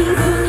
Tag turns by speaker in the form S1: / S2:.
S1: you.